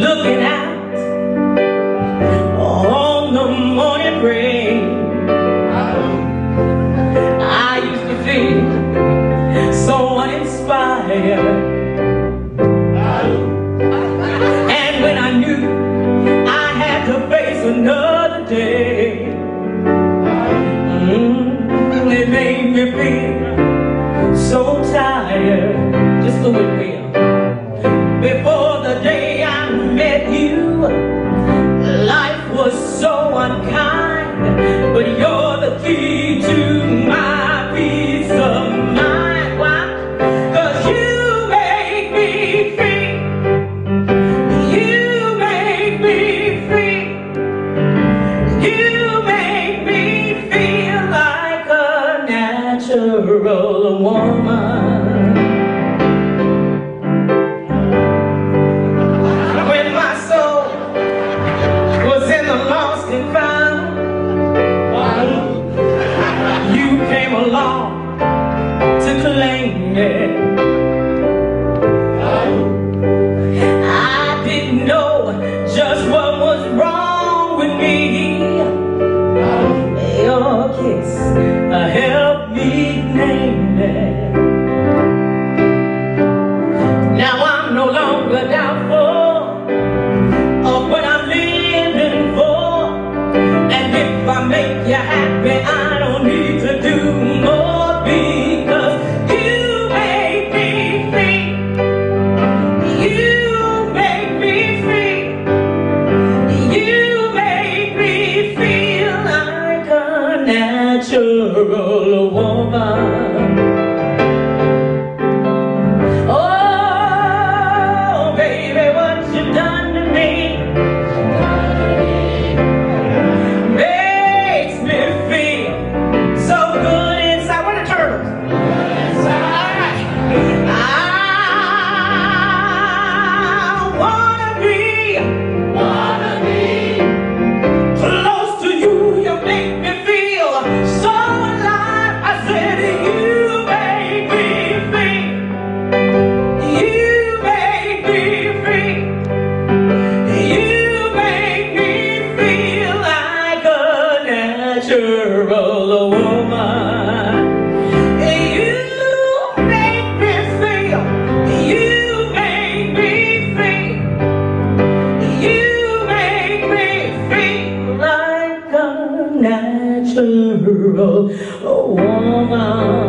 looking out on the morning rain. I used to feel so uninspired. And when I knew I had to face another day, mm, it made me feel so tired. Just the way we are. Before to claim it. I didn't know just what was wrong with me. Your kiss uh, helped me name it. Now I'm no longer doubtful of what I'm living for, and if I make you happy. natural woman. natural woman. You make me feel, you make me feel, you make me feel like a natural woman.